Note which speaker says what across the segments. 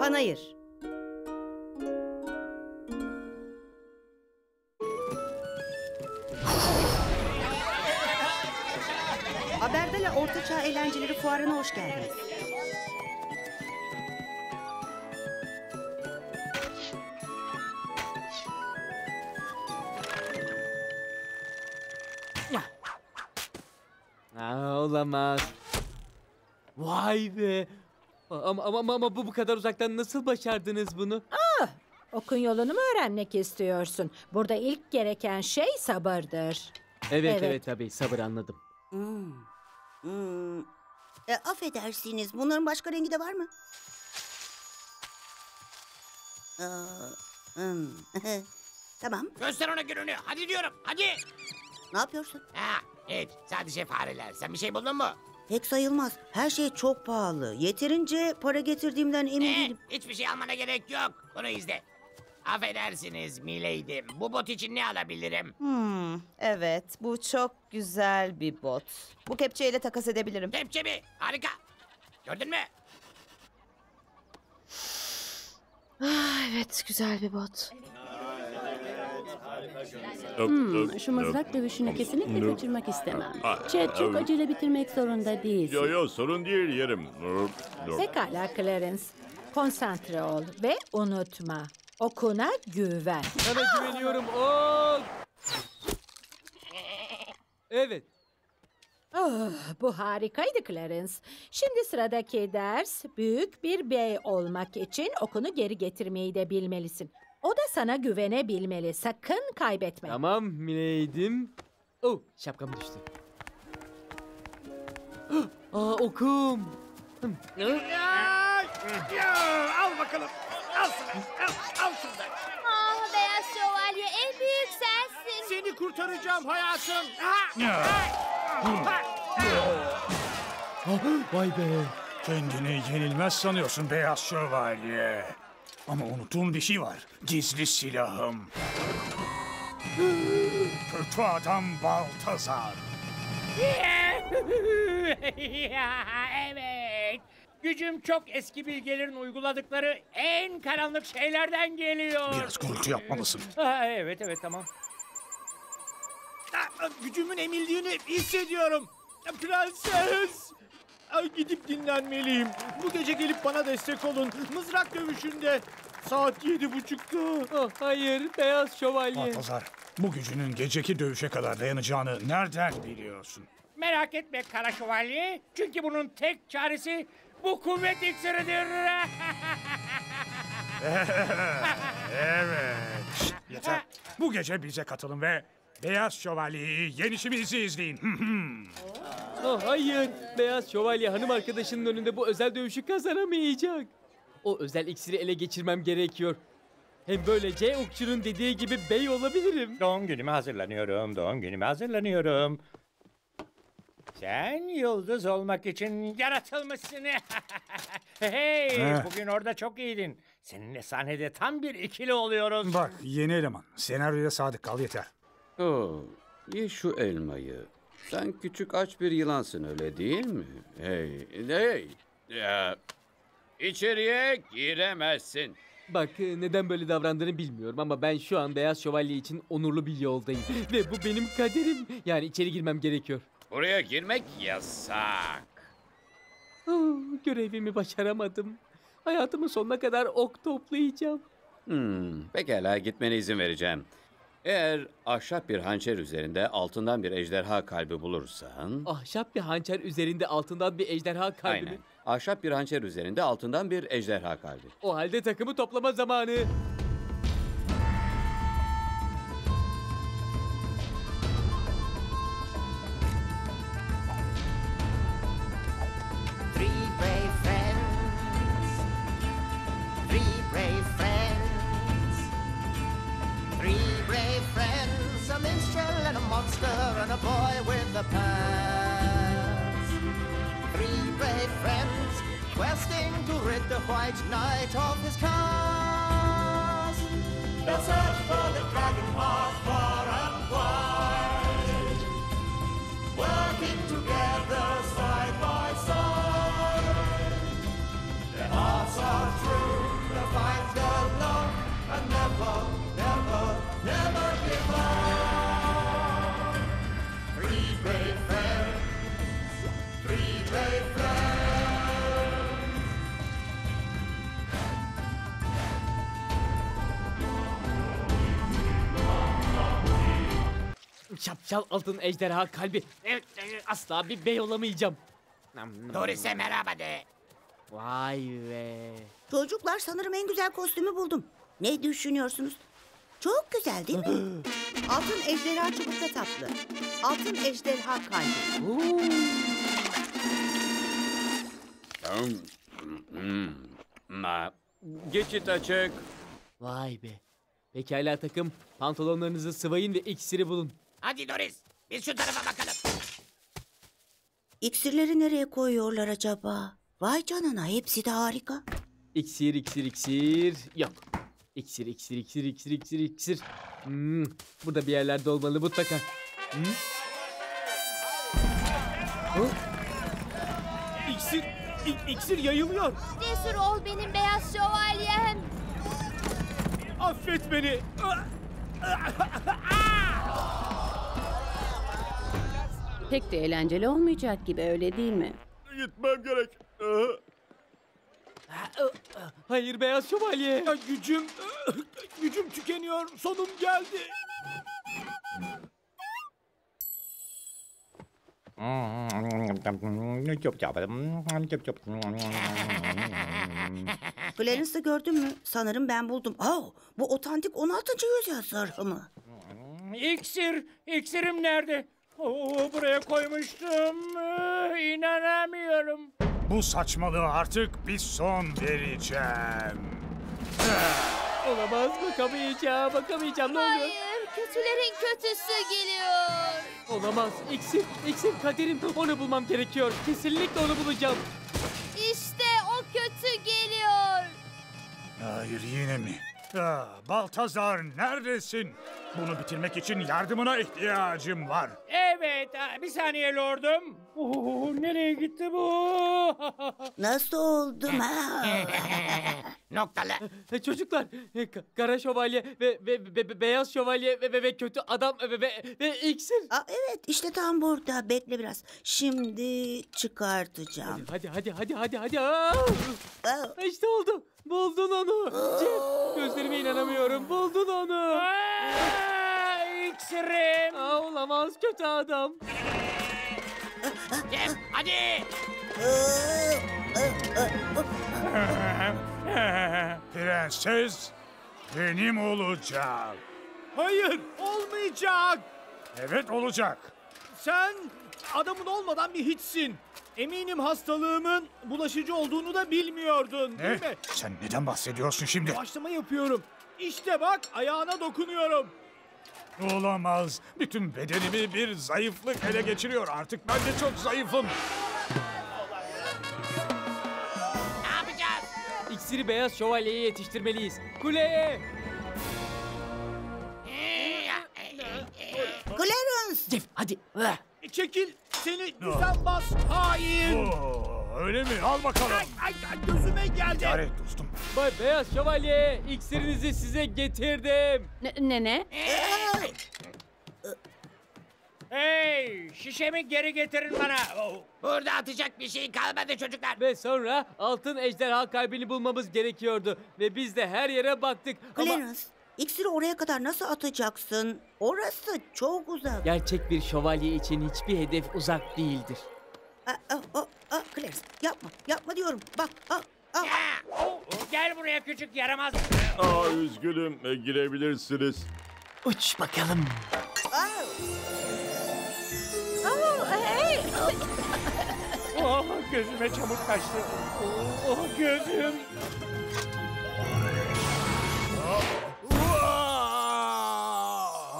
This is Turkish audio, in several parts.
Speaker 1: Panayır. Haberdala Ortaçağ Eğlenceleri Fuarı'na hoş geldiniz.
Speaker 2: Aa, olamaz. Vay be. Ama, ama, ama, ama bu bu kadar uzaktan nasıl başardınız bunu?
Speaker 3: Okun yolunu mu öğrenmek istiyorsun? Burada ilk gereken şey sabırdır.
Speaker 2: Evet evet,
Speaker 3: Evet.
Speaker 2: tabii sabır anladım.
Speaker 1: Hmm. Hmm. E, affedersiniz, bunların başka rengi de var mı? Aa, hmm. tamam,
Speaker 4: Göster ona gününü. Hadi diyorum. Hadi.
Speaker 1: ne yapıyorsun?
Speaker 4: Ha, hiç. Sadece fareler. Sen bir şey buldun mu?
Speaker 1: Pek sayılmaz. Her şey çok pahalı. Yeterince para getirdiğimden emin
Speaker 4: Ee,
Speaker 1: değilim.
Speaker 4: hiçbir şey almana gerek yok. Bunu izle. Affedersiniz mileydim. Bu bot için ne alabilirim?
Speaker 5: Hmm, evet bu çok güzel bir bot. Bu kepçeyle takas edebilirim.
Speaker 4: Kepçe mi? Harika. Gördün mü?
Speaker 6: Ah, evet, güzel bir bot.
Speaker 7: Hmm, şu mızrak dövüşünü kesinlikle kaçırmak istemem. Chet çok acele bitirmek zorunda değilsin.
Speaker 8: Yo yo sorun değil yerim.
Speaker 3: Pekala Clarence. Konsantre ol ve unutma. Okuna güven.
Speaker 2: Sana güveniyorum. Ok. Evet.
Speaker 3: Oh, bu harikaydı Clarence. Şimdi sıradaki ders büyük bir bey olmak için okunu geri getirmeyi de bilmelisin. O da sana güvenebilmeli. Sakın kaybetme.
Speaker 2: Tamam mileydim. Oh şapkam düştü. Aa okum.
Speaker 4: al bakalım. Al sana. Al, al şundan.
Speaker 6: Ah, Beyaz Şövalye en büyük sensin.
Speaker 4: Seni kurtaracağım hayatım.
Speaker 2: Vay be.
Speaker 9: Kendini yenilmez sanıyorsun Beyaz Şövalye. Ama unuttuğun bir şey var. Gizli silahım. Kötü adam Baltazar.
Speaker 4: evet. Gücüm çok eski bilgelerin uyguladıkları en karanlık şeylerden geliyor.
Speaker 9: Biraz gürültü yapmalısın.
Speaker 4: Ha, evet evet tamam. Ah, Gücümün emildiğini hissediyorum. Prenses. Ay, Gidip dinlenmeliyim. Bu gece gelip bana destek olun. Mızrak dövüşünde. Saat yedi buçukta.
Speaker 2: Oh, hayır beyaz şövalye.
Speaker 9: Baltazar, bu gücünün geceki dövüşe kadar dayanacağını nereden biliyorsun?
Speaker 4: Merak etme Kara Şövalye. Çünkü bunun tek çaresi bu kuvvet iksiridir.
Speaker 9: Evet. Şşt, yeter. Bu gece bize katılın ve Beyaz Şövalye'yi yenişimizi izleyin.
Speaker 2: Oh, hayır. Beyaz şövalye hanım arkadaşının önünde bu özel dövüşü kazanamayacak. O özel iksiri ele geçirmem gerekiyor. Hem böylece okçunun dediği gibi bey olabilirim.
Speaker 4: Doğum günüme hazırlanıyorum. Doğum günüme hazırlanıyorum. Sen yıldız olmak için yaratılmışsın. hey,
Speaker 9: Heh.
Speaker 4: bugün orada çok iyiydin. Seninle sahnede tam bir ikili oluyoruz.
Speaker 9: Bak yeni eleman. Senaryoya sadık kal yeter.
Speaker 10: Oo, ye şu elmayı. Sen küçük aç bir yılansın öyle değil mi? Hey, hey. Ya, içeriye giremezsin.
Speaker 2: Bak e, neden böyle davrandığını bilmiyorum ama ben şu an Beyaz Şövalye için onurlu bir yoldayım. Ve bu benim kaderim. Yani içeri girmem gerekiyor.
Speaker 10: Buraya girmek yasak.
Speaker 2: Oh, görevimi başaramadım. Hayatımın sonuna kadar ok toplayacağım.
Speaker 10: Hmm, pekala gitmene izin vereceğim. Eğer ahşap bir hançer üzerinde altından bir ejderha kalbi bulursan...
Speaker 2: Ahşap bir hançer üzerinde altından bir ejderha kalbi.
Speaker 10: Aynen. Ahşap bir hançer üzerinde altından bir ejderha kalbi.
Speaker 2: O halde takımı toplama zamanı.
Speaker 11: Boy with a past. Three brave friends questing to rid the white knight of his cast. They'll search for the dragon
Speaker 2: Çal altın ejderha kalbi. Evet, evet, asla bir bey olamayacağım.
Speaker 11: Doris'e merhaba de.
Speaker 2: Vay be.
Speaker 1: Çocuklar sanırım en güzel kostümü buldum. Ne düşünüyorsunuz? Çok güzel değil mi?
Speaker 5: Altın ejderha çubukta tatlı. Altın ejderha kalbi.
Speaker 10: Hmm. Ma- Geçit açık.
Speaker 2: Vay be. Pekala takım. Pantolonlarınızı sıvayın ve iksiri bulun.
Speaker 11: Hadi Doris. Biz şu tarafa bakalım.
Speaker 1: İksirleri nereye koyuyorlar acaba? Vay canına hepsi de harika.
Speaker 2: İksir, iksir, iksir. Yok. İksir, iksir, iksir, iksir, iksir, iksir. Hmm, burada bir yerlerde olmalı mutlaka. Hmm.
Speaker 4: İksir, ik- iksir yayılıyor.
Speaker 8: Cesur ol benim beyaz şövalyem.
Speaker 4: Affet beni.
Speaker 7: Pek de eğlenceli olmayacak gibi öyle değil mi?
Speaker 4: Gitmem gerek.
Speaker 2: Hayır beyaz şövalye.
Speaker 4: Ya gücüm, gücüm tükeniyor. Sonum geldi.
Speaker 1: Clarence'ı gördün mü? Sanırım ben buldum. Oh, bu otantik 16. yüzyıl zırhı mı?
Speaker 4: İksir, iksirim nerede? Oo, buraya koymuştum. Ee, İnanamıyorum.
Speaker 9: Bu saçmalığa artık bir son vereceğim.
Speaker 2: Olamaz bakamayacağım bakamayacağım ne oluyor?
Speaker 8: Hayır, kötülerin kötüsü geliyor.
Speaker 2: Olamaz iksir iksir kaderim onu bulmam gerekiyor. Kesinlikle onu bulacağım.
Speaker 8: İşte o kötü geliyor.
Speaker 9: Hayır yine mi? Ah, Baltazar neredesin? Bunu bitirmek için yardımına ihtiyacım var.
Speaker 4: Evet, bir saniye lordum. Oo, nereye gitti bu?
Speaker 1: Nasıl oldum ha?
Speaker 11: Noktalı.
Speaker 2: E, Çocuklar e, ka- kara şövalye ve, ve, ve- ve beyaz şövalye ve, ve, ve kötü adam ve, ve, ve iksir.
Speaker 1: Aa, evet işte tam burada. Bekle biraz. Şimdi çıkartacağım.
Speaker 2: Hadi hadi hadi hadi hadi. Aa!
Speaker 1: Aa,
Speaker 2: İşte oldu. Buldun onu. Cem, gözlerime inanamıyorum. Buldun onu.
Speaker 4: Aa, İksirim.
Speaker 2: Aa, olamaz kötü adam.
Speaker 11: Cem hadi.
Speaker 9: Prenses benim olacak.
Speaker 4: Hayır, olmayacak.
Speaker 9: Evet olacak.
Speaker 4: Sen adamın olmadan bir hiçsin. Eminim hastalığımın bulaşıcı olduğunu da bilmiyordun
Speaker 9: Ne?
Speaker 4: değil mi?
Speaker 9: Sen neden bahsediyorsun şimdi?
Speaker 4: Başlama yapıyorum. İşte bak ayağına dokunuyorum.
Speaker 9: Olamaz. Bütün bedenimi bir zayıflık ele geçiriyor. Artık ben de çok zayıfım.
Speaker 11: Ne yapacağız?
Speaker 2: İksiri beyaz şövalyeye yetiştirmeliyiz. Kuleye.
Speaker 1: Clarence!
Speaker 2: Cem hadi.
Speaker 4: Çekil seni düzenbaz hain.
Speaker 9: Oo, öyle mi? Al bakalım.
Speaker 4: Ay, ay, ay, gözüme geldi.
Speaker 9: İdare et dostum.
Speaker 2: Bay beyaz şövalye iksirinizi size getirdim.
Speaker 7: Ne ne? ne?
Speaker 4: Hey şişemi geri getirin bana. Oh.
Speaker 11: Burada atacak bir şey kalmadı çocuklar.
Speaker 2: Ve sonra altın ejderha kalbini bulmamız gerekiyordu. Ve biz de her yere baktık. Ama
Speaker 1: Clarence, iksiri oraya kadar nasıl atacaksın? Orası çok uzak.
Speaker 2: gerçek bir şövalye için hiçbir hedef uzak değildir.
Speaker 1: Aa, aa, aa, Clarence, yapma, yapma diyorum. Bak, aa, aa.
Speaker 4: Oh, Gel buraya küçük yaramaz.
Speaker 12: Aa üzgünüm e, girebilirsiniz.
Speaker 2: Uç bakalım.
Speaker 1: aa.
Speaker 4: Oh, gözüme çamur kaçtı. Oh, oh, gözüm.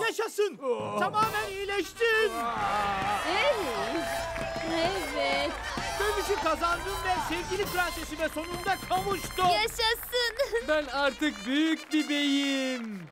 Speaker 4: Yaşasın. Tamamen iyileştin.
Speaker 8: Evet. Evet.
Speaker 4: Dövüşü kazandım ve sevgili prensesime sonunda kavuştum.
Speaker 8: Yaşasın.
Speaker 2: Ben artık büyük bir beyim.